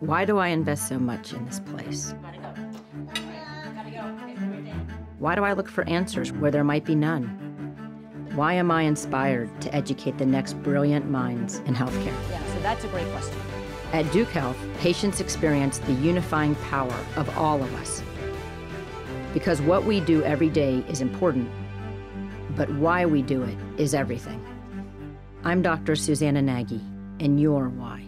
Why do I invest so much in this place? Why do I look for answers where there might be none? Why am I inspired to educate the next brilliant minds in healthcare? Yeah, so that's a great question. At Duke Health, patients experience the unifying power of all of us. Because what we do every day is important, but why we do it is everything. I'm Dr. Susanna Naggie, and you're why.